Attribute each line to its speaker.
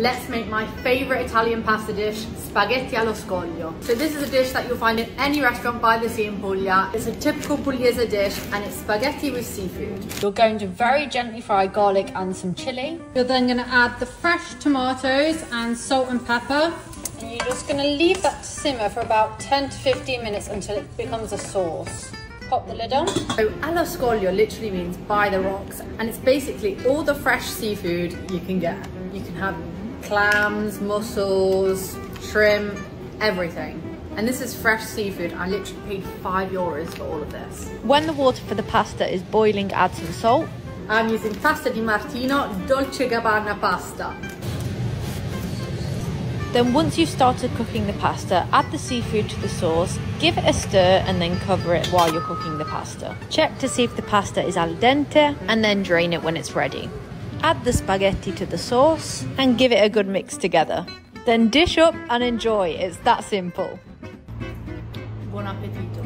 Speaker 1: let's make my favorite Italian pasta dish, spaghetti allo scoglio. So this is a dish that you'll find in any restaurant by the sea in Puglia. It's a typical Pugliese dish and it's spaghetti with seafood. You're going to very gently fry garlic and some chili. You're then going to add the fresh tomatoes and salt and pepper. And you're just going to leave that to simmer for about 10 to 15 minutes until it becomes a sauce pop the lid on. So allo scoglio literally means by the rocks and it's basically all the fresh seafood you can get. You can have clams, mussels, shrimp, everything. And this is fresh seafood. I literally paid five euros for all of this.
Speaker 2: When the water for the pasta is boiling, add some salt.
Speaker 1: I'm using pasta di Martino Dolce Gabbana pasta.
Speaker 2: Then once you've started cooking the pasta, add the seafood to the sauce, give it a stir and then cover it while you're cooking the pasta. Check to see if the pasta is al dente and then drain it when it's ready. Add the spaghetti to the sauce and give it a good mix together. Then dish up and enjoy, it's that simple.
Speaker 1: Buon appetito.